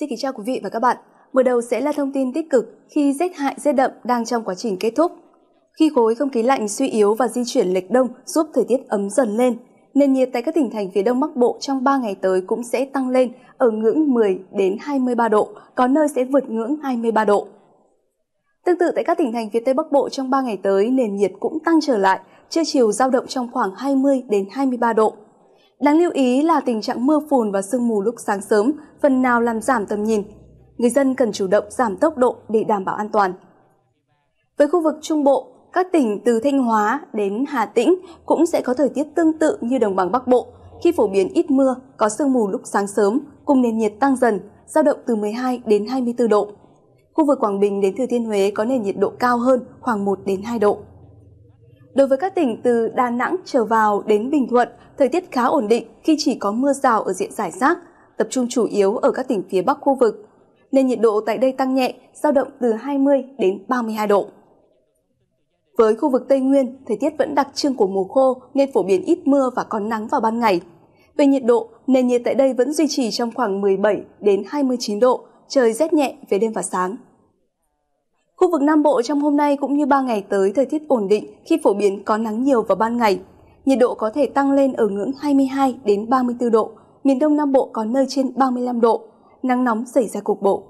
Xin kính chào quý vị và các bạn. Mở đầu sẽ là thông tin tích cực khi rét hại rét đậm đang trong quá trình kết thúc. Khi khối không khí lạnh suy yếu và di chuyển lệch đông giúp thời tiết ấm dần lên, nền nhiệt tại các tỉnh thành phía Đông Bắc Bộ trong 3 ngày tới cũng sẽ tăng lên ở ngưỡng 10 đến 23 độ, có nơi sẽ vượt ngưỡng 23 độ. Tương tự tại các tỉnh thành phía Tây Bắc Bộ trong 3 ngày tới, nền nhiệt cũng tăng trở lại, trưa chiều giao động trong khoảng 20 đến 23 độ. Đáng lưu ý là tình trạng mưa phùn và sương mù lúc sáng sớm phần nào làm giảm tầm nhìn. Người dân cần chủ động giảm tốc độ để đảm bảo an toàn. Với khu vực Trung Bộ, các tỉnh từ Thanh Hóa đến Hà Tĩnh cũng sẽ có thời tiết tương tự như đồng bằng Bắc Bộ, khi phổ biến ít mưa, có sương mù lúc sáng sớm, cùng nền nhiệt tăng dần, giao động từ 12 đến 24 độ. Khu vực Quảng Bình đến Thừa Thiên Huế có nền nhiệt độ cao hơn khoảng 1 đến 2 độ. Đối với các tỉnh từ Đà Nẵng trở vào đến Bình Thuận, thời tiết khá ổn định khi chỉ có mưa rào ở diện giải rác, tập trung chủ yếu ở các tỉnh phía Bắc khu vực. Nên nhiệt độ tại đây tăng nhẹ, giao động từ 20 đến 32 độ. Với khu vực Tây Nguyên, thời tiết vẫn đặc trưng của mùa khô nên phổ biến ít mưa và có nắng vào ban ngày. Về nhiệt độ, nền nhiệt tại đây vẫn duy trì trong khoảng 17 đến 29 độ, trời rét nhẹ về đêm và sáng. Khu vực Nam Bộ trong hôm nay cũng như 3 ngày tới thời tiết ổn định khi phổ biến có nắng nhiều vào ban ngày. Nhiệt độ có thể tăng lên ở ngưỡng 22 đến 34 độ, miền Đông Nam Bộ có nơi trên 35 độ, nắng nóng xảy ra cục bộ.